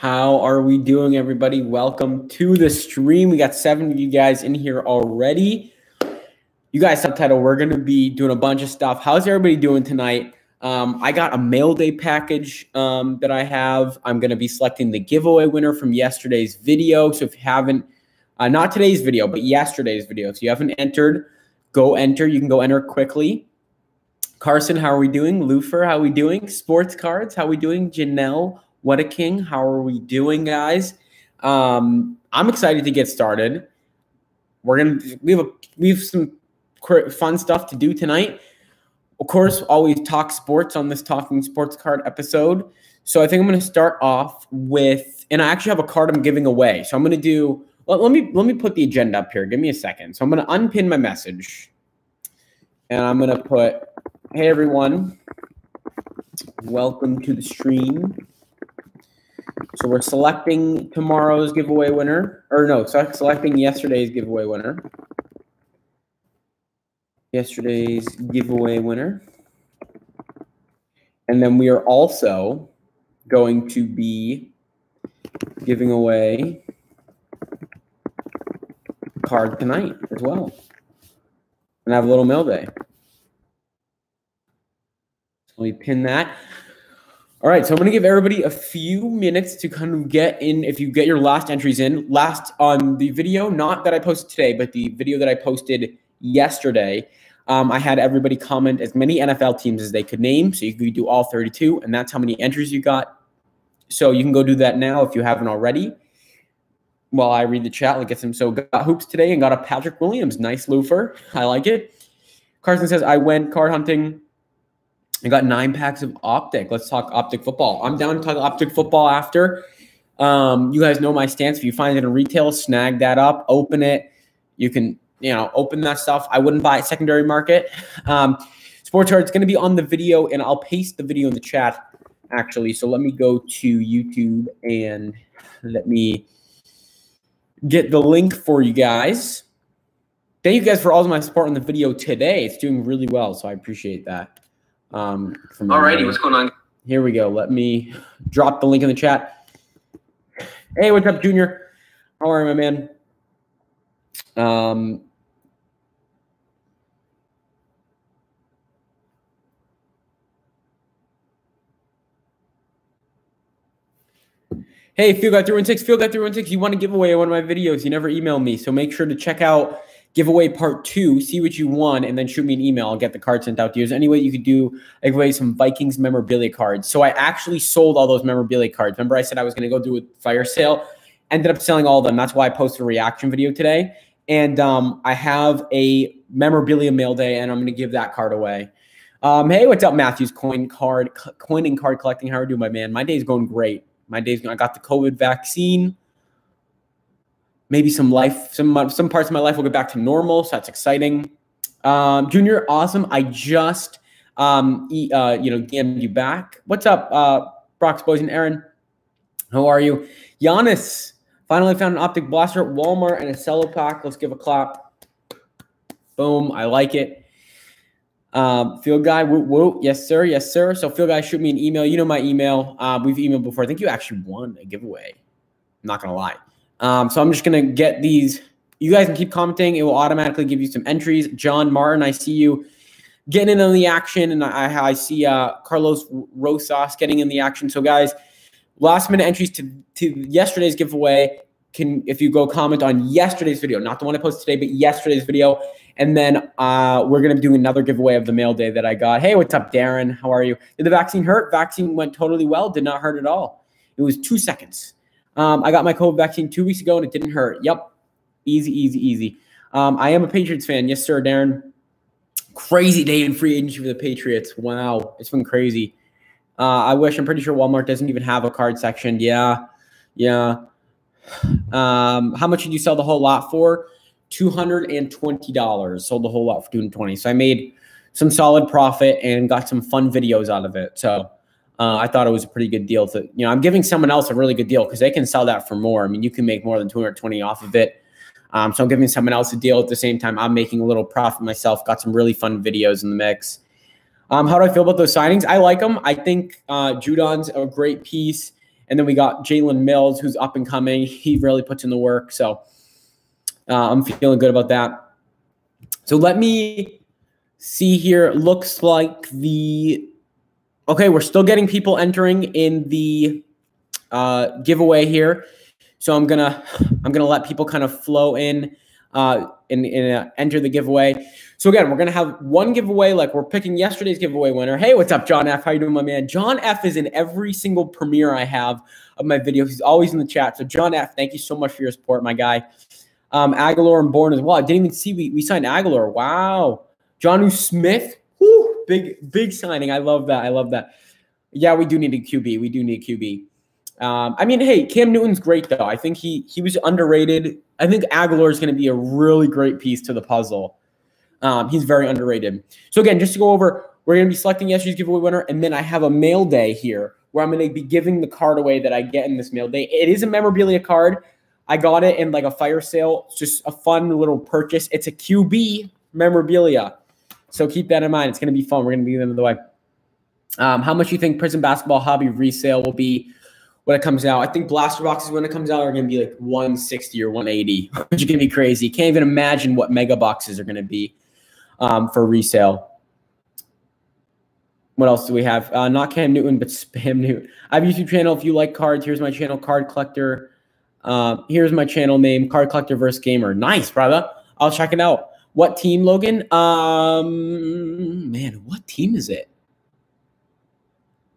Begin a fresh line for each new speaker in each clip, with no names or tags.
How are we doing, everybody? Welcome to the stream. We got seven of you guys in here already. You guys, subtitle, we're going to be doing a bunch of stuff. How's everybody doing tonight? Um, I got a mail day package um, that I have. I'm going to be selecting the giveaway winner from yesterday's video. So if you haven't, uh, not today's video, but yesterday's video, if you haven't entered, go enter. You can go enter quickly. Carson, how are we doing? Lufer, how are we doing? Sports cards, how are we doing? Janelle, Wedeking, how are we doing, guys? Um, I'm excited to get started. We're gonna we have a we have some fun stuff to do tonight. Of course, always talk sports on this Talking Sports Card episode. So I think I'm going to start off with, and I actually have a card I'm giving away. So I'm going to do. Let, let me let me put the agenda up here. Give me a second. So I'm going to unpin my message, and I'm going to put, "Hey everyone, welcome to the stream." So we're selecting tomorrow's giveaway winner, or no, selecting yesterday's giveaway winner yesterday's giveaway winner. And then we are also going to be giving away card tonight as well. And have a little mail day. So me pin that. All right, so I'm going to give everybody a few minutes to kind of get in. If you get your last entries in, last on the video, not that I posted today, but the video that I posted yesterday, um, I had everybody comment as many NFL teams as they could name. So you could do all 32, and that's how many entries you got. So you can go do that now if you haven't already. While I read the chat, like get some so got hoops today and got a Patrick Williams. Nice loofer. I like it. Carson says, I went card hunting. I got nine packs of optic. Let's talk optic football. I'm down to talk optic football after. Um, you guys know my stance. If you find it in retail, snag that up, open it. You can you know, open that stuff. I wouldn't buy it secondary market. Um, Sports Card, it's going to be on the video, and I'll paste the video in the chat, actually. So let me go to YouTube and let me get the link for you guys. Thank you guys for all of my support on the video today. It's doing really well, so I appreciate that. Um,
Alrighty, what's going on?
Here we go. Let me drop the link in the chat. Hey, what's up, Junior? How are you, my man? Um, Hey, Field Guy 316, Field Guy 316, you want to give away one of my videos. You never email me. So make sure to check out giveaway part two, see what you won, and then shoot me an email. I'll get the card sent out to you. Is any way you could do give away some Vikings memorabilia cards? So I actually sold all those memorabilia cards. Remember, I said I was going to go do a fire sale? Ended up selling all of them. That's why I posted a reaction video today. And um, I have a memorabilia mail day, and I'm going to give that card away. Um, hey, what's up, Matthews? Coin card, coin and card collecting. How are you doing, my man? My day's going great. My days, going. I got the COVID vaccine. Maybe some life, some some parts of my life will get back to normal, so that's exciting. Um, Junior, awesome. I just um, uh, you know, DM'd you back. What's up, uh, Brock's boys and Aaron? How are you? Giannis finally found an optic blaster at Walmart and a cello pack. Let's give a clap. Boom, I like it. Um, field guy, woo, woo. Yes, sir. Yes, sir. So, field guy, shoot me an email. You know my email. Uh, we've emailed before. I think you actually won a giveaway. I'm not to lie. Um, so, I'm just going to get these. You guys can keep commenting. It will automatically give you some entries. John Martin, I see you getting in on the action. And I, I see uh, Carlos Rosas getting in the action. So, guys, last minute entries to, to yesterday's giveaway can, if you go comment on yesterday's video, not the one I posted today, but yesterday's video, and then uh, we're going to do another giveaway of the mail day that I got. Hey, what's up, Darren? How are you? Did the vaccine hurt? Vaccine went totally well. Did not hurt at all. It was two seconds. Um, I got my COVID vaccine two weeks ago and it didn't hurt. Yep. Easy, easy, easy. Um, I am a Patriots fan. Yes, sir, Darren. Crazy day in free agency for the Patriots. Wow. It's been crazy. Uh, I wish, I'm pretty sure Walmart doesn't even have a card section. Yeah. Yeah. Um, how much did you sell the whole lot for? $220. Sold the whole lot for 220 So I made some solid profit and got some fun videos out of it. So uh, I thought it was a pretty good deal to, you know, I'm giving someone else a really good deal because they can sell that for more. I mean, you can make more than 220 off of it. Um, so I'm giving someone else a deal at the same time. I'm making a little profit myself. Got some really fun videos in the mix. Um, how do I feel about those signings? I like them. I think uh, Judon's a great piece. And then we got Jalen Mills, who's up and coming. He really puts in the work. So uh, I'm feeling good about that. So let me see here. Looks like the okay. We're still getting people entering in the uh, giveaway here. So I'm gonna I'm gonna let people kind of flow in uh, and, and uh, enter the giveaway. So again, we're gonna have one giveaway. Like we're picking yesterday's giveaway winner. Hey, what's up, John F? How you doing, my man? John F is in every single premiere I have of my videos. He's always in the chat. So John F, thank you so much for your support, my guy. Um, Agholor and Bourne as well. I didn't even see we, we signed Agholor. Wow. Jonnu Smith. Whew, big, big signing. I love that. I love that. Yeah, we do need a QB. We do need a QB. Um, I mean, hey, Cam Newton's great though. I think he he was underrated. I think Agholor is going to be a really great piece to the puzzle. Um, he's very underrated. So again, just to go over, we're going to be selecting yesterday's giveaway winner, and then I have a mail day here where I'm going to be giving the card away that I get in this mail day. It is a memorabilia card. I got it in like a fire sale. It's just a fun little purchase. It's a QB memorabilia. So keep that in mind. It's going to be fun. We're going to be them the way. Um, how much you think Prizm Basketball Hobby resale will be when it comes out? I think blaster boxes when it comes out are going to be like 160 or 180, which is going to be crazy. Can't even imagine what mega boxes are going to be um, for resale. What else do we have? Uh, not Cam Newton, but Spam Newton. I have a YouTube channel. If you like cards, here's my channel, Card Collector. Uh, here's my channel name, Card Collector vs. Gamer. Nice, brother. I'll check it out. What team, Logan? Um, man, what team is it?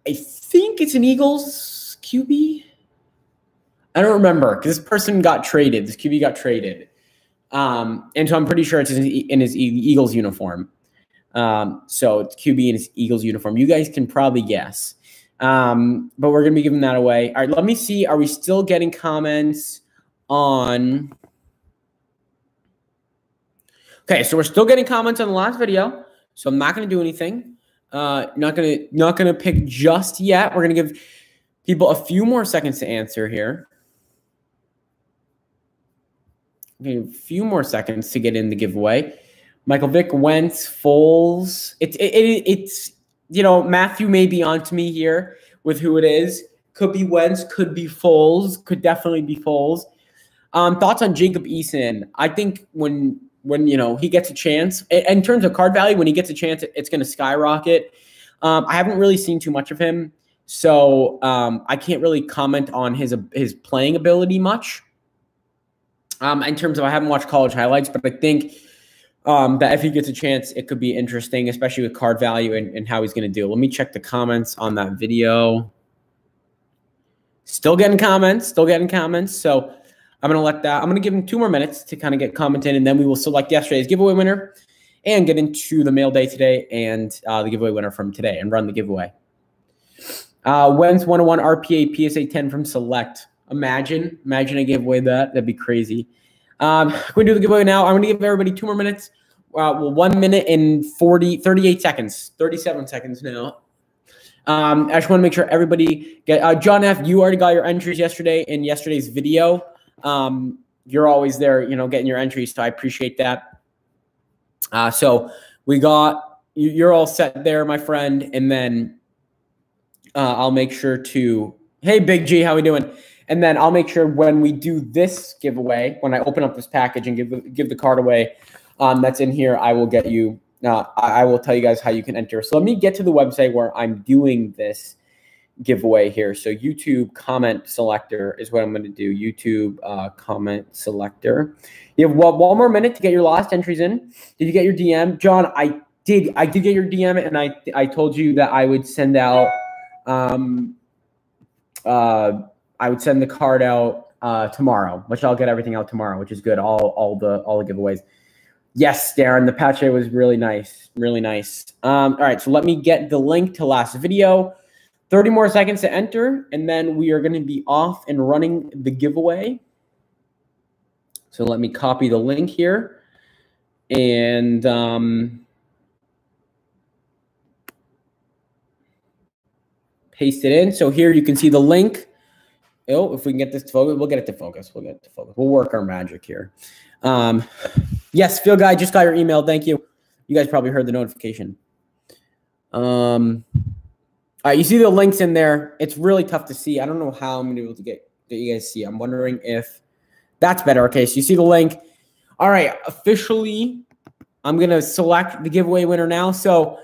I think it's an Eagles QB. I don't remember because this person got traded. This QB got traded. Um, and so I'm pretty sure it's in his Eagles uniform. Um, so it's QB in his Eagles uniform. You guys can probably guess. Um, but we're gonna be giving that away. All right, let me see. Are we still getting comments on? Okay, so we're still getting comments on the last video. So I'm not gonna do anything. Uh, not gonna not gonna pick just yet. We're gonna give people a few more seconds to answer here. Okay, a few more seconds to get in the giveaway. Michael Vick, Wentz, Foles. It's it, it, it's you know, Matthew may be onto me here with who it is. Could be Wentz, could be Foles, could definitely be Foles. Um, thoughts on Jacob Eason? I think when when you know he gets a chance, in terms of card value, when he gets a chance, it's going to skyrocket. Um, I haven't really seen too much of him, so um, I can't really comment on his his playing ability much. Um, in terms of I haven't watched college highlights, but I think um, that if he gets a chance, it could be interesting, especially with card value and, and how he's going to do. Let me check the comments on that video. Still getting comments, still getting comments. So I'm going to let that, I'm going to give him two more minutes to kind of get commented, and then we will select yesterday's giveaway winner and get into the mail day today and uh, the giveaway winner from today and run the giveaway. Uh, Wentz 101 RPA PSA 10 from Select. Imagine, imagine I gave away that. That'd be crazy. Um, we're do the giveaway now. I'm going to give everybody two more minutes. Uh, well, one minute and 40, 38 seconds, 37 seconds now. Um, I just want to make sure everybody get uh, John F. You already got your entries yesterday in yesterday's video. Um, you're always there, you know, getting your entries, so I appreciate that. Uh, so we got you're all set there, my friend, and then uh, I'll make sure to. Hey, Big G, how we doing? And then I'll make sure when we do this giveaway, when I open up this package and give give the card away, um, that's in here, I will get you. Uh, I will tell you guys how you can enter. So let me get to the website where I'm doing this giveaway here. So YouTube comment selector is what I'm going to do. YouTube uh, comment selector. You have one, one more minute to get your last entries in. Did you get your DM, John? I did. I did get your DM, and I I told you that I would send out. Um, uh, I would send the card out uh, tomorrow, which I'll get everything out tomorrow, which is good. All all the all the giveaways. Yes, Darren, the patch was really nice, really nice. Um, all right, so let me get the link to last video. 30 more seconds to enter, and then we are going to be off and running the giveaway. So let me copy the link here and um, paste it in. So here you can see the link oh, if we can get this to focus, we'll get it to focus. We'll get it to focus. We'll work our magic here. Um, yes, Phil Guy just got your email. Thank you. You guys probably heard the notification. Um, All right, you see the links in there. It's really tough to see. I don't know how I'm gonna be able to get that you guys see. I'm wondering if that's better. Okay, so you see the link. All right, officially, I'm gonna select the giveaway winner now. So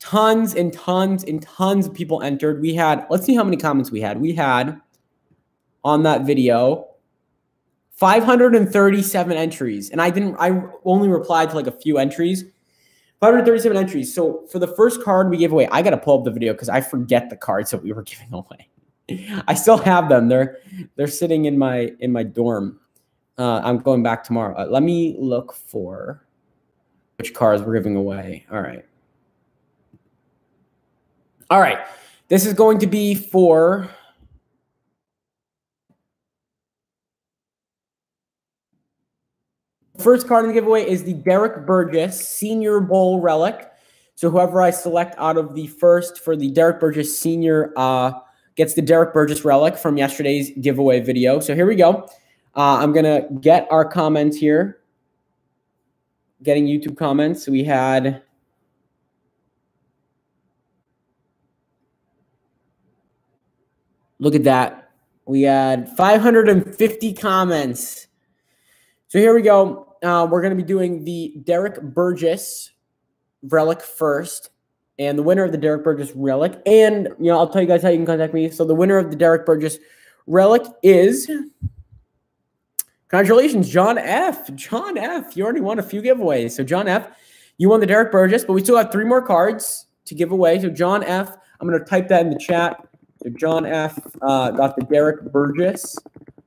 tons and tons and tons of people entered. We had, let's see how many comments we had. We had on that video 537 entries, and I didn't. I only replied to like a few entries. 537 entries. So for the first card we gave away, I got to pull up the video because I forget the cards that we were giving away. I still have them. They're they're sitting in my in my dorm. Uh, I'm going back tomorrow. Uh, let me look for which cards we're giving away. All right. All right. This is going to be for First card in the giveaway is the Derrick Burgess Senior Bowl relic. So whoever I select out of the first for the Derrick Burgess Senior uh, gets the Derrick Burgess relic from yesterday's giveaway video. So here we go. Uh, I'm going to get our comments here. Getting YouTube comments. We had... Look at that. We had 550 comments. So here we go uh, we're going to be doing the Derrick Burgess relic first, and the winner of the Derrick Burgess relic. And you know, I'll tell you guys how you can contact me. So the winner of the Derrick Burgess relic is. Congratulations, John F. John F. You already won a few giveaways. So John F. You won the Derrick Burgess, but we still have three more cards to give away. So John F. I'm going to type that in the chat. So John F. Uh, got the Derrick Burgess.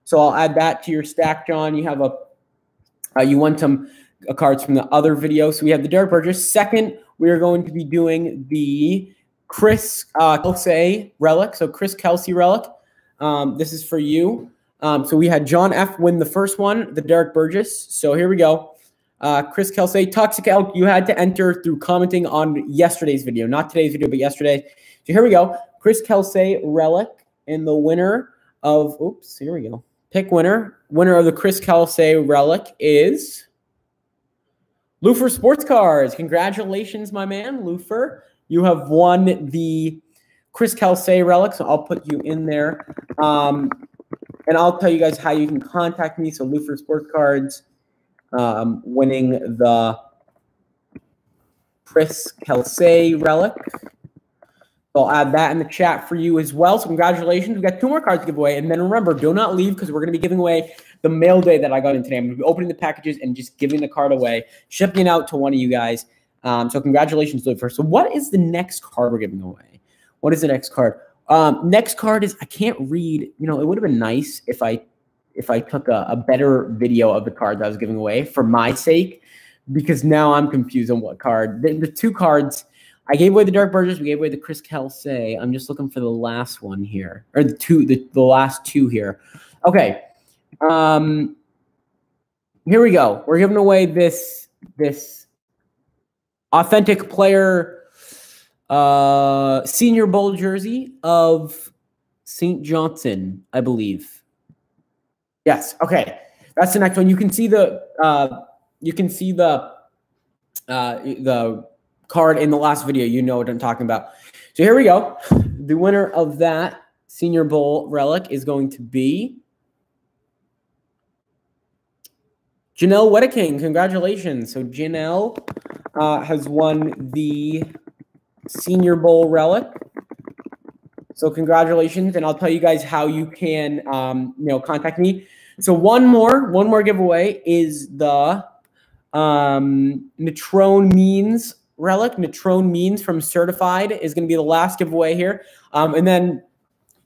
So I'll add that to your stack, John. You have a uh, you won some uh, cards from the other video. So we have the Derrick Burgess. Second, we are going to be doing the Chris uh, Kelsay relic. So Chris Kelsay relic. Um, this is for you. Um, so we had John F. win the first one, the Derrick Burgess. So here we go. Uh, Chris Kelsay, Toxic Elk, you had to enter through commenting on yesterday's video, not today's video, but yesterday. So here we go. Chris Kelsay relic and the winner of, oops, here we go. Pick winner. Winner of the Chris Kelsay relic is Lufer Sports Cars. Congratulations, my man, Lufer. You have won the Chris Kelsay relic, so I'll put you in there. Um, and I'll tell you guys how you can contact me. So Lufer Sports Cards um, winning the Chris Kelsay relic. I'll add that in the chat for you as well. So congratulations. We've got two more cards to give away. And then remember, do not leave because we're going to be giving away the mail day that I got in today. I'm going to be opening the packages and just giving the card away, shipping it out to one of you guys. Um, so congratulations, Luke. First, so what is the next card we're giving away? What is the next card? Um, next card is I can't read. You know, it would have been nice if I if I took a, a better video of the cards I was giving away for my sake, because now I'm confused on what card. The, the two cards I gave away the Derrick Burgess. We gave away the Chris Kelsay. I'm just looking for the last one here, or the two, the, the last two here. Okay. Um, here we go. We're giving away this this authentic player uh senior bowl jersey of St. Johnson, I believe. Yes. Okay. That's the next one. You can see the uh you can see the uh the card in the last video. You know what I'm talking about. So here we go. The winner of that Senior Bowl relic is going to be Janelle Wedeking. Congratulations. So Janelle uh, has won the Senior Bowl relic. So congratulations, and I'll tell you guys how you can, um, you know, contact me. So one more, one more giveaway is the um, Natrone Means relic, Natrone Means from Certified is going to be the last giveaway here. Um, and then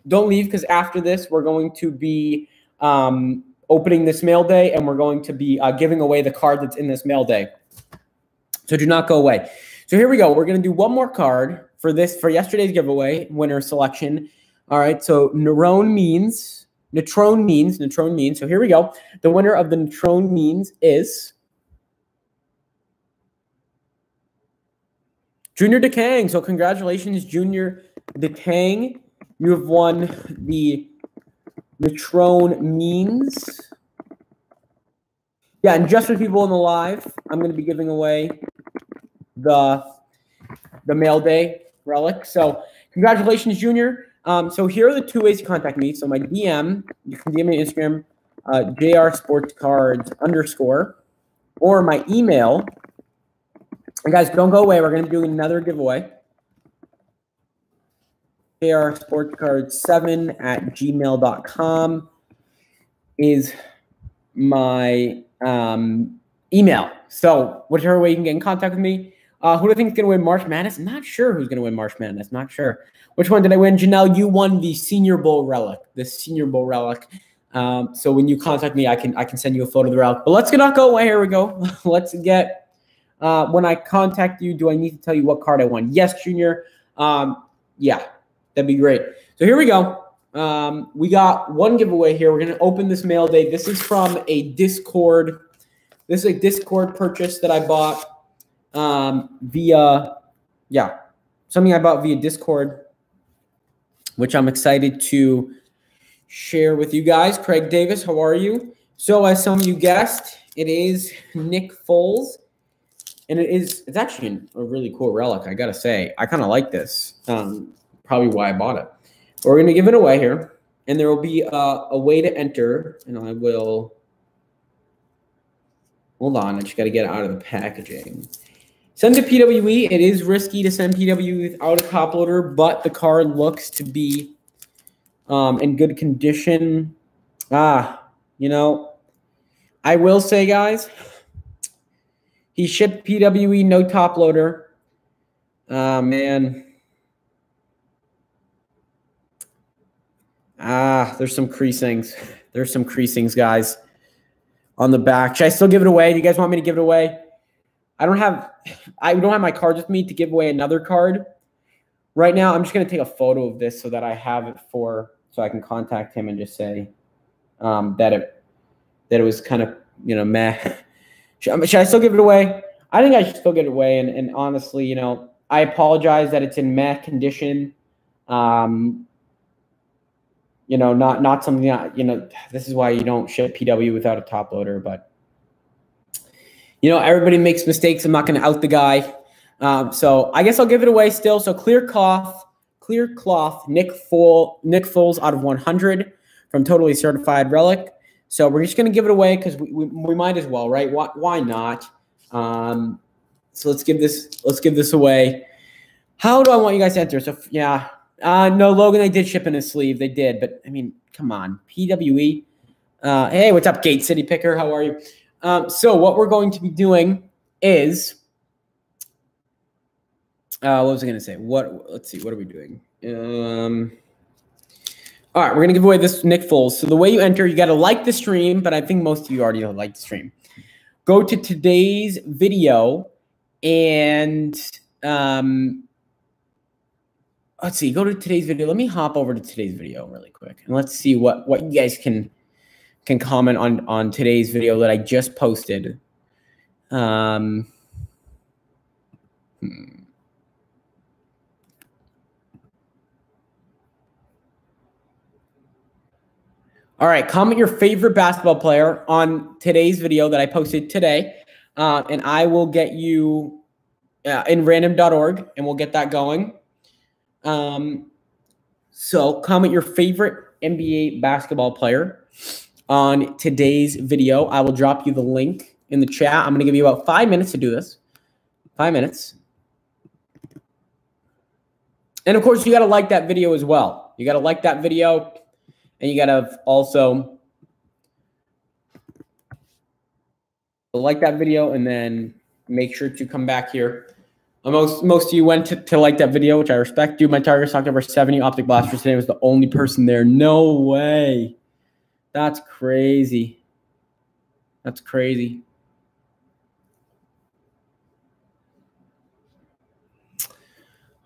don't leave because after this, we're going to be um, opening this mail day and we're going to be uh, giving away the card that's in this mail day. So do not go away. So here we go. We're going to do one more card for this, for yesterday's giveaway winner selection. All right. So Nerone Means, Natrone Means, Natrone Means. So here we go. The winner of the Natrone Means is Junior DeKang. So congratulations, Junior DeKang. You have won the Natrone Means. Yeah, and just for people in the live, I'm going to be giving away the the mail day relic. So congratulations, Junior. Um, so here are the two ways to contact me. So my DM, you can DM me on Instagram, uh, JR Sports Cards underscore, or my email. And guys, don't go away. We're going to be doing another giveaway. JR Sports Cards 7 at gmail.com is my um, email. So whichever way you can get in contact with me. Uh, who do I think is going to win March Madness? I'm not sure who's going to win March Madness. Not sure. Which one did I win? Janelle, you won the Senior Bowl relic. The Senior Bowl relic. Um, so when you contact me, I can I can send you a photo of the relic. But let's not go away. Here we go. let's get. Uh, when I contact you, do I need to tell you what card I won? Yes, Junior. Um, yeah, that'd be great. So here we go. Um, we got one giveaway here. We're gonna open this mail day. This is from a Discord. This is a Discord purchase that I bought um, via, yeah, something I bought via Discord, which I'm excited to share with you guys. Craig Davis, how are you? So, as some of you guessed, it is Nick Foles, and it is it's actually a really cool relic. I gotta say, I kind of like this. Um, probably why I bought it. We're gonna give it away here, and there will be a, a way to enter, and I will. Hold on, I just got to get out of the packaging. Send to PWE. It is risky to send PWE without a top loader, but the card looks to be um, in good condition. Ah, you know, I will say, guys, he shipped PWE no top loader. Ah, man. Ah, there's some creasings. There's some creasings, guys, on the back. Should I still give it away? Do you guys want me to give it away? I don't have I don't have my cards with me to give away another card. Right now, I'm just gonna take a photo of this so that I have it for so I can contact him and just say um, that it that it was kind of you know meh. Should, should I still give it away? I think I should still give it away. And, and honestly, you know, I apologize that it's in meh condition. Um, you know, not not something that you know. This is why you don't ship PW without a top loader, but you know, everybody makes mistakes. I'm not going to out the guy. Um, so I guess I'll give it away still. So clear cloth, clear cloth, Nick Foles, Nick Foles out of 100 from Totally Certified Relic. So we're just going to give it away because we, we, we, might as well, right? Why, why not? Um, so let's give this let's give this away. How do I want you guys to enter? So yeah, uh, no, Logan, they did ship in a sleeve. They did, but I mean, come on, PWE. Uh, hey, what's up, Gate City Picker? How are you? Um, so what we're going to be doing is, uh, what was I going to say? What? Let's see. What are we doing? Um, all right, we're gonna give away this Nick Foles. So the way you enter, you got to like the stream, but I think most of you already like the stream. Go to today's video and um, let's see. Go to today's video. Let me hop over to today's video really quick, and let's see what what you guys can can comment on on today's video that I just posted. Um, hmm. All right, comment your favorite basketball player on today's video that I posted today, uh, and I will get you uh, in random.org, and we'll get that going. Um, so comment your favorite NBA basketball player on today's video. I will drop you the link in the chat. I'm going to give you about five minutes to do this. Five minutes. And of course, you got to like that video as well. You got to like that video, and you got to also like that video, and then make sure to come back here. Uh, most most of you went to, to like that video, which I respect. Dude, my target stock over 70 optic blasters today was the only person there. No way. That's crazy. That's crazy.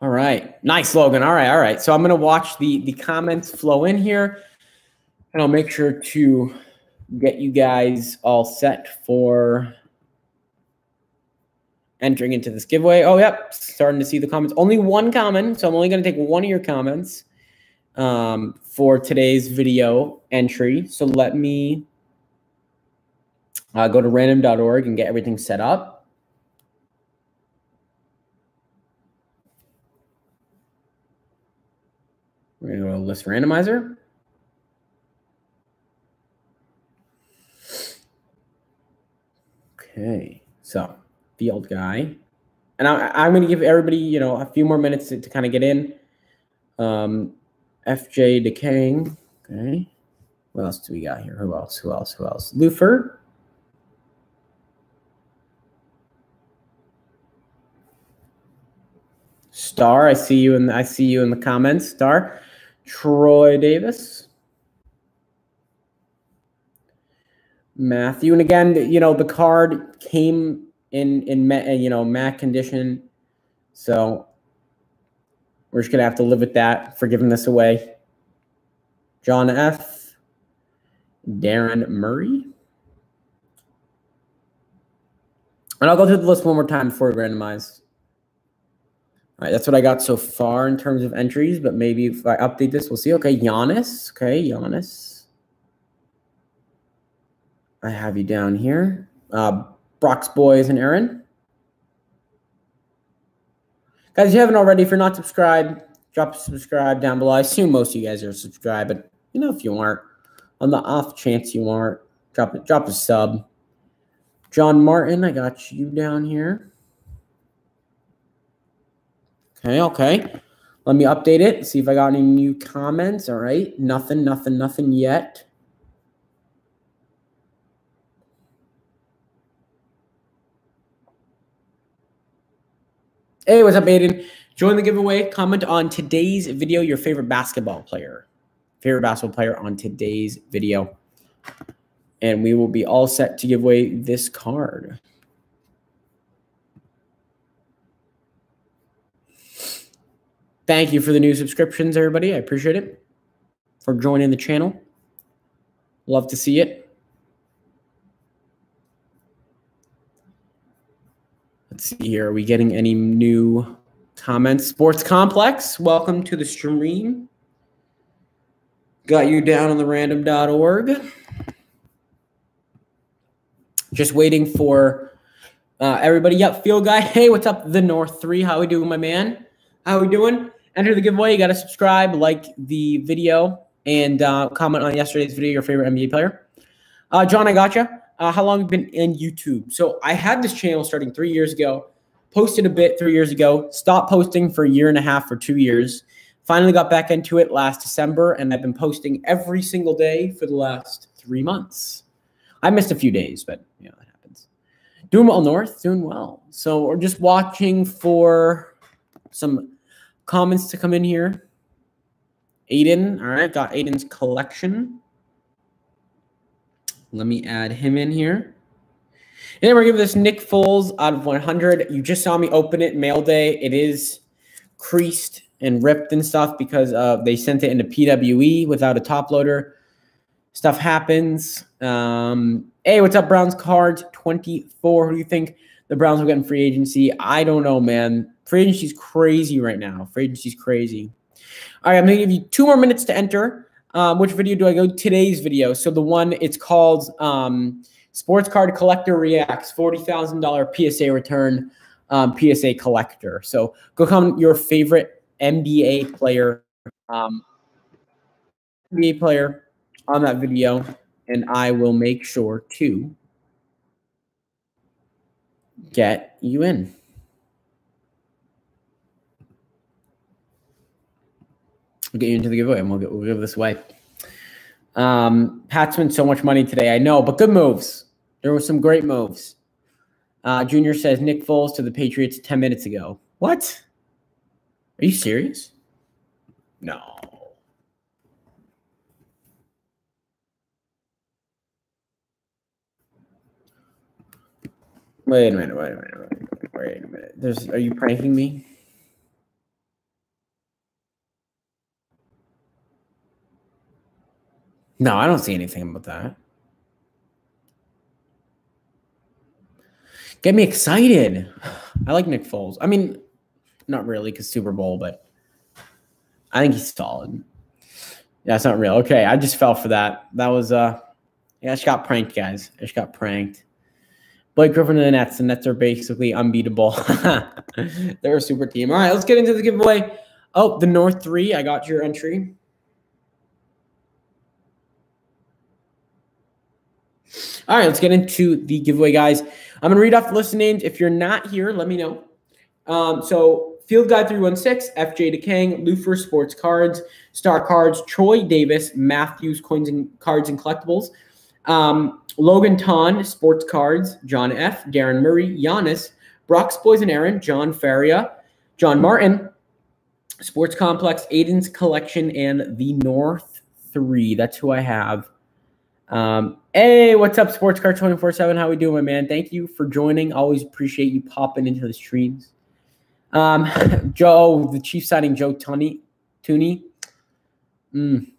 All right. Nice, Logan. All right. All right. So I'm going to watch the, the comments flow in here, and I'll make sure to get you guys all set for entering into this giveaway. Oh, yep. Starting to see the comments. Only one comment. So I'm only going to take one of your comments um, for today's video entry. So let me uh, go to random.org and get everything set up. We're going to go to list randomizer. Okay, so field guy. And I, am going to give everybody, you know, a few more minutes to, to kind of get in. Um, FJ Decaying. Okay. What else do we got here? Who else? Who else? Who else? Lufer. Star, I see you in the, I see you in the comments. Star, Troy Davis, Matthew, and again, you know the card came in in uh, you know matte condition, so we're just gonna have to live with that for giving this away. John F. Darren Murray. And I'll go through the list one more time before we randomize. All right, that's what I got so far in terms of entries, but maybe if I update this, we'll see. Okay, Giannis. Okay, Giannis. I have you down here. Uh, Brock's Boys and Aaron. Guys, if you haven't already, if you're not subscribed, drop a subscribe down below. I assume most of you guys are subscribed, but you know if you aren't, on the off chance you aren't, drop it, drop a sub. John Martin, I got you down here. Okay, okay. Let me update it. See if I got any new comments. All right. Nothing, nothing, nothing yet. Hey, what's up, Aiden? Join the giveaway. Comment on today's video your favorite basketball player. Favorite basketball player on today's video. And we will be all set to give away this card. Thank you for the new subscriptions, everybody. I appreciate it for joining the channel. Love to see it. Let's see here. Are we getting any new comments? Sports Complex, welcome to the stream. Got you down on the random.org. Just waiting for uh, everybody. Yep, Field Guy. Hey, what's up? The North 3. How we doing, my man? How we doing? enter the giveaway. You got to subscribe, like the video, and uh, comment on yesterday's video, your favorite NBA player. Uh, John, I got you. Uh, how long have you been in YouTube? So I had this channel starting three years ago. Posted a bit three years ago. Stopped posting for a year and a half or two years. Finally got back into it last December, and I've been posting every single day for the last three months. I missed a few days, but you know that happens. Doing well, North. Doing well. So we're just watching for some comments to come in here. Aiden, all right, got Aiden's collection. Let me add him in here. And then we're giving this Nick Foles out of 100. You just saw me open it mail day. It is creased and ripped and stuff because uh, they sent it into PWE without a top loader. Stuff happens. Um, hey, what's up, Browns cards 24? Who do you think the Browns will get in free agency? I don't know, man. Free agency's crazy right now. Free agency's crazy. All right, I'm gonna give you two more minutes to enter. Um, which video do I go? Today's video. So the one it's called um, Sports Card Collector Reacts forty thousand dollar PSA return um, PSA collector. So go comment your favorite NBA player, um, NBA player on that video, and I will make sure to get you in. We'll get you into the giveaway and we'll, get, we'll give this away. Um, Pat spent so much money today. I know, but good moves. There were some great moves. Uh, Junior says Nick Foles to the Patriots 10 minutes ago. What? Are you serious? No. Wait a minute, wait a minute, wait a minute, wait a minute. There's, are you pranking me? No, I don't see anything about that. Get me excited. I like Nick Foles. I mean, not really because Super Bowl, but I think he's solid. Yeah, it's not real. Okay, I just fell for that. That was uh yeah, I just got pranked, guys. I just got pranked. Blake Griffin and the Nets. The Nets are basically unbeatable. They're a super team. All right, let's get into the giveaway. Oh, the North three. I got your entry. All right, let's get into the giveaway, guys. I'm going to read off the list of names. If you're not here, let me know. Um, so, Field Guy 316, FJ DeKang, Lufer Sports Cards, Star Cards, Troy Davis, Matthews Coins and Cards and Collectibles, um, Logan Ton, Sports Cards, John F., Darren Murray, Giannis, Brock's Boys and Aaron, John Faria, John Martin, Sports Complex, Aiden's Collection, and the North 3. That's who I have. Um, hey, what's up, Sports Car 24 7? How we doing, my man? Thank you for joining. Always appreciate you popping into the streams. Um, Joe, the Chief signing Joe Thuney, Tooney. Mm.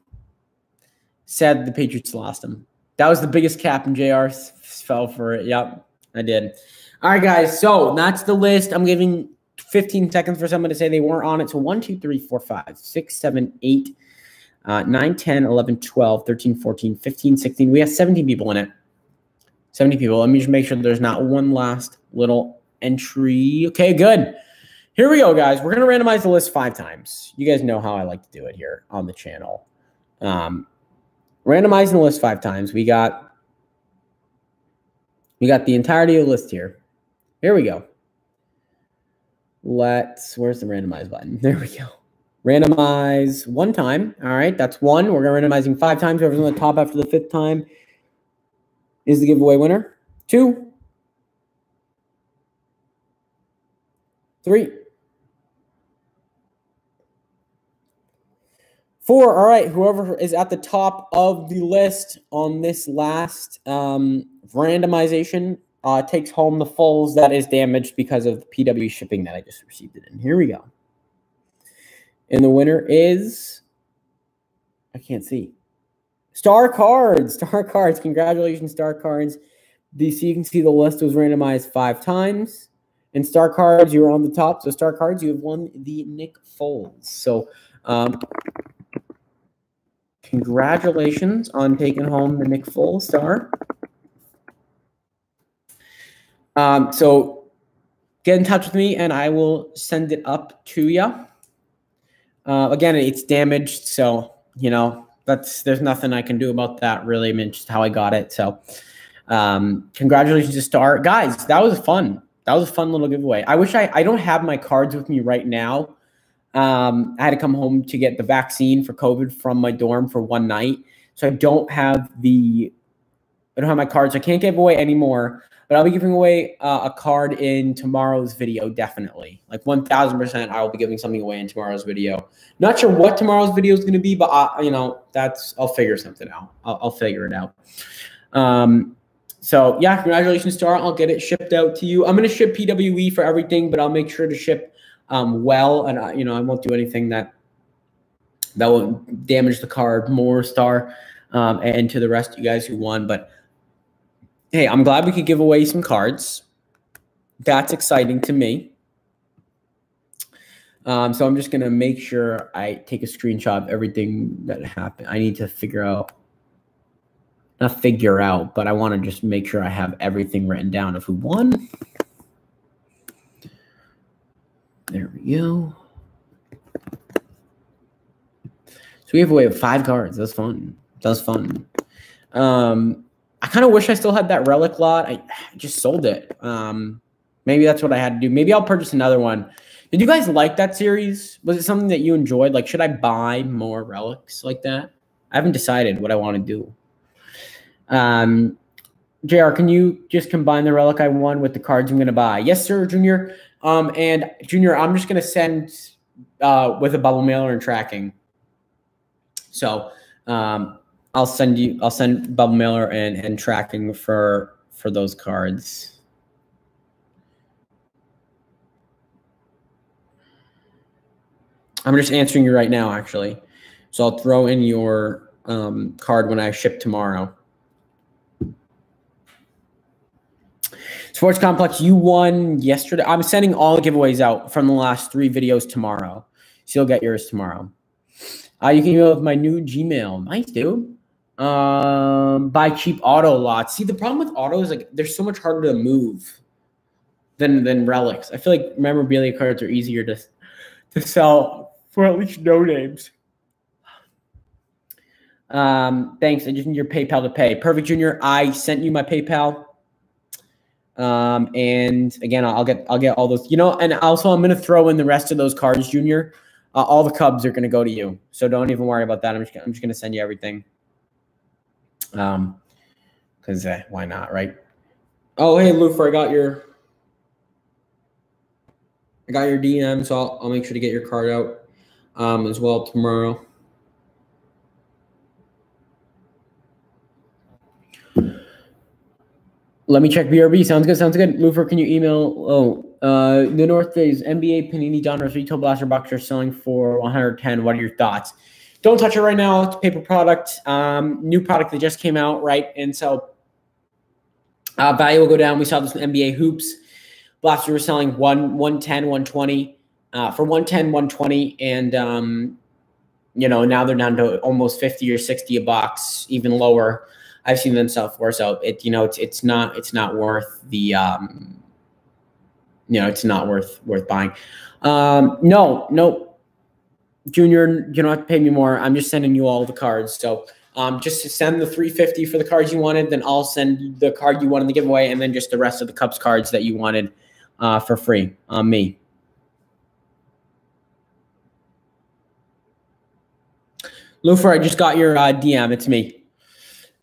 Said the Patriots lost him. That was the biggest cap, and JR fell for it. Yep, I did. All right, guys. So that's the list. I'm giving 15 seconds for someone to say they weren't on it. So 1, 2, 3, 4, 5, 6, 7, 8, uh, 9, 10, 11, 12, 13, 14, 15, 16. We have 17 people in it. 70 people. Let me just make sure there's not one last little entry. Okay, good. Here we go, guys. We're going to randomize the list five times. You guys know how I like to do it here on the channel. Um, randomizing the list five times. We got we got the entirety of the list here. Here we go. Let's, where's the randomize button? There we go. Randomize one time. All right, that's one. We're going to randomizing five times. Whoever's on the top after the fifth time is the giveaway winner. Two. Three. Four. All right. Whoever is at the top of the list on this last um, randomization uh, takes home the Foles that is damaged because of the PW shipping that I just received it in. Here we go. And the winner is, I can't see. Star Cards. Star Cards. Congratulations, Star Cards. DC, you can see the list was randomized five times. And Star Cards, you were on the top. So Star Cards, you have won the Nick Foles. So um, congratulations on taking home the Nick Foles star. Um, so get in touch with me and I will send it up to you. Uh, again, it's damaged, so you know that's there's nothing I can do about that. Really, I mean, just how I got it. So, um, congratulations to Star guys. That was fun. That was a fun little giveaway. I wish I I don't have my cards with me right now. Um, I had to come home to get the vaccine for COVID from my dorm for one night, so I don't have the I don't have my cards. So I can't give away anymore. But I'll be giving away uh, a card in tomorrow's video, definitely. Like 1000%, I will be giving something away in tomorrow's video. Not sure what tomorrow's video is going to be, but, I, you know, that's, I'll figure something out. I'll, I'll figure it out. Um, so, yeah, congratulations, Star. I'll get it shipped out to you. I'm going to ship PWE for everything, but I'll make sure to ship um, well. And, uh, you know, I won't do anything that that will damage the card more, Star, um, and to the rest of you guys who won. But hey, I'm glad we could give away some cards. That's exciting to me. Um, so I'm just gonna make sure I take a screenshot of everything that happened. I need to figure out, not figure out, but I want to just make sure I have everything written down of who won. There we go. So we have away five cards. That's fun. That's fun. Um, I kind of wish I still had that relic lot. I just sold it. Um, maybe that's what I had to do. Maybe I'll purchase another one. Did you guys like that series? Was it something that you enjoyed? Like, should I buy more relics like that? I haven't decided what I want to do. Um, JR, can you just combine the relic I won with the cards I'm going to buy? Yes, sir, Junior. Um, and Junior, I'm just going to send uh, with a bubble mailer and tracking. So um, I'll send you. I'll send bubble Miller and and tracking for for those cards. I'm just answering you right now, actually. So I'll throw in your um, card when I ship tomorrow. Sports Complex, you won yesterday. I'm sending all the giveaways out from the last three videos tomorrow. So you'll get yours tomorrow. Uh, you can email with my new Gmail. Nice, dude um buy cheap auto lots see the problem with auto is like they're so much harder to move than than relics i feel like memorabilia cards are easier to to sell for at least no names. Um, thanks. I just need your PayPal to pay. Perfect Junior. I sent you my PayPal. Um, and again, I'll get I'll get all those. You know, and also I'm gonna throw in the rest of those cards, Junior. Uh, all the Cubs are gonna go to you, so don't even worry about that. I'm just I'm just gonna send you everything. Um, because uh, why not, right? Oh, hey, Lufer, I got your I got your DM, so I'll, I'll make sure to get your card out um, as well tomorrow. Let me check BRB. Sounds good. Sounds good. Lufer, can you email? Oh, uh, the North Face NBA Panini Donruss Retail Blaster box are selling for 110. What are your thoughts? Don't touch it right now. It's a paper product. Um, new product that just came out, right? And so uh, value will go down. We saw this in NBA hoops. Blaster was selling one 110, 120 uh, for 110, 120, and um, you know now they're down to almost 50 or 60 a box, even lower. I've seen them sell for so it you know it's it's not it's not worth the um, you know it's not worth worth buying. Um, no, no, Junior, you don't have to pay me more. I'm just sending you all the cards. So um, just send the 350 for the cards you wanted, then I'll send the card you wanted to give away, and then just the rest of the Cubs cards that you wanted uh, for free on me. Lufer, I just got your uh, DM. It's me.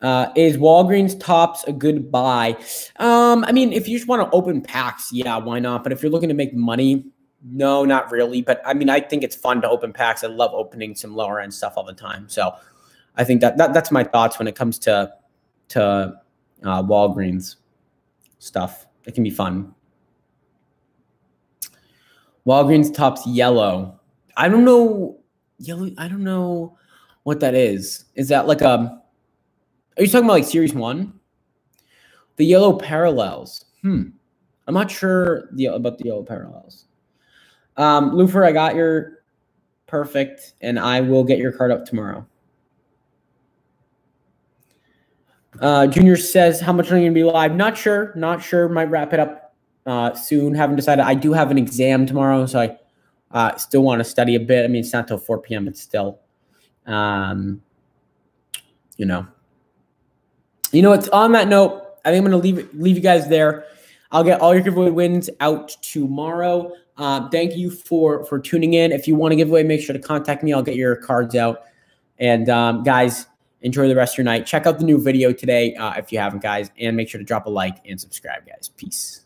Uh, is Walgreens Topps a good buy? Um, I mean, if you just want to open packs, yeah, why not? But if you're looking to make money, no, not really. But I mean, I think it's fun to open packs. I love opening some lower end stuff all the time. So I think that, that that's my thoughts when it comes to to uh, Walgreens stuff. It can be fun. Walgreens Topps yellow. I don't know yellow. I don't know what that is. Is that like a? Are you talking about like Series One? The yellow parallels. Hmm. I'm not sure the, about the yellow parallels. Um, Lufer, I got your perfect, and I will get your card up tomorrow. Uh, Junior says, "How much are you gonna be live?" Not sure. Not sure. Might wrap it up uh, soon. Haven't decided. I do have an exam tomorrow, so I uh, still want to study a bit. I mean, it's not till 4 p.m. But still, um, you know, you know. It's on that note. I think I'm gonna leave leave you guys there. I'll get all your giveaway wins out tomorrow. Uh, thank you for for tuning in. If you want to give away, make sure to contact me. I'll get your cards out. And um, guys, enjoy the rest of your night. Check out the new video today uh, if you haven't, guys, and make sure to drop a like and subscribe, guys. Peace.